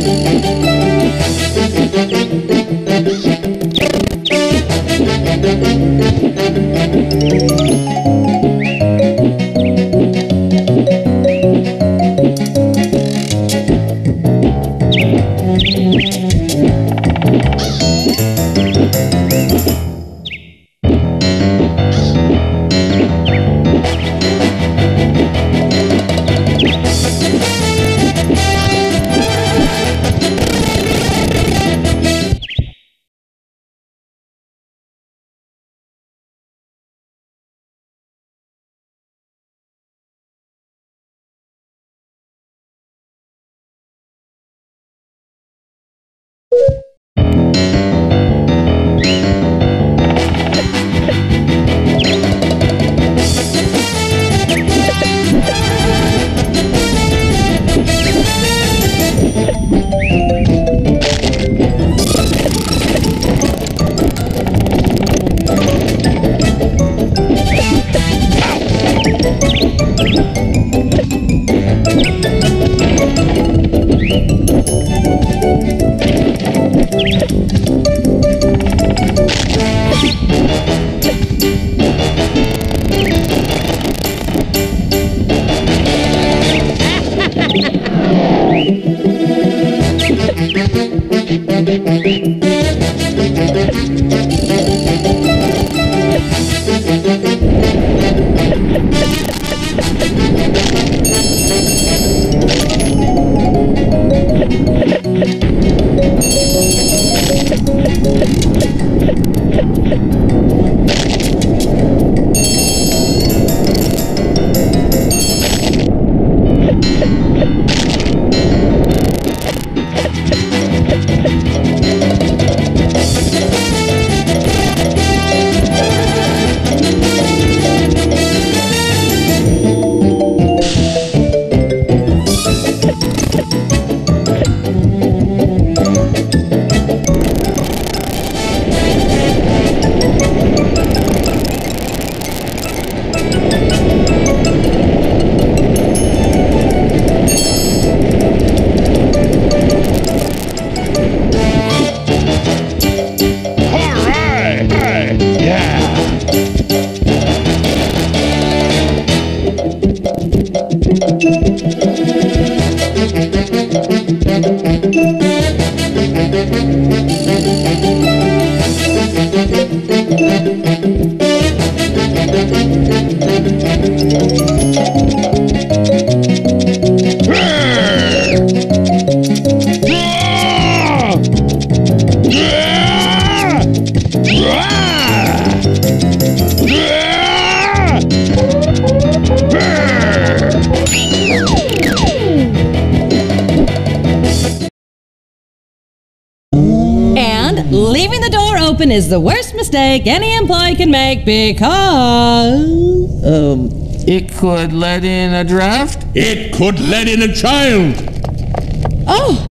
Música And leaving the door open is the worst mistake any employee can make because. Um, it could let in a draft? It could let in a child. Oh!